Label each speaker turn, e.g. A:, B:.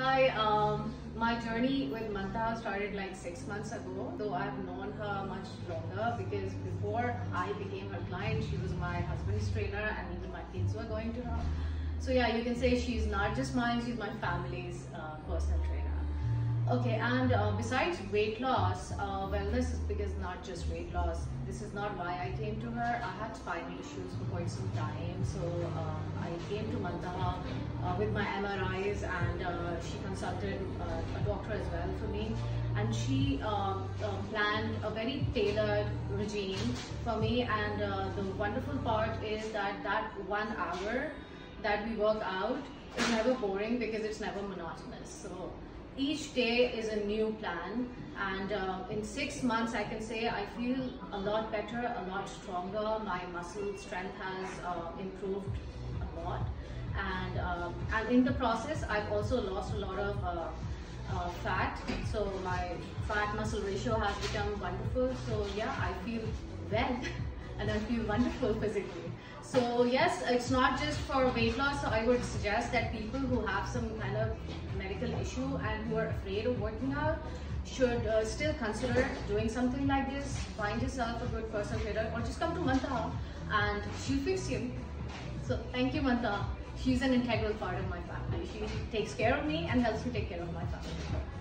A: Hi, um, my journey with Manta started like six months ago, though I've known her much longer because before I became her client, she was my husband's trainer and even my kids were going to her. So yeah, you can say she's not just mine, she's my family's uh, personal trainer. Okay, and uh, besides weight loss, uh, wellness is because not just weight loss. This is not why I came to her. I had spinal issues for quite some time, so um, I came to Mantahaa uh, with my MRIs, and uh, she consulted uh, a doctor as well for me, and she uh, planned a very tailored regime for me. And uh, the wonderful part is that that one hour that we work out is never boring because it's never monotonous. So each day is a new plan and uh, in six months I can say I feel a lot better, a lot stronger. My muscle strength has uh, improved a lot and, uh, and in the process I've also lost a lot of uh, uh, fat. So my fat muscle ratio has become wonderful. So yeah, I feel well and I feel wonderful physically. So yes, it's not just for weight loss. So I would suggest that people who have some kind of medical issue and who are afraid of working out should uh, still consider doing something like this. Find yourself a good personal trainer or just come to Manta and she'll fix you. So thank you Manta. She's an integral part of my family. She takes care of me and helps me take care of my family.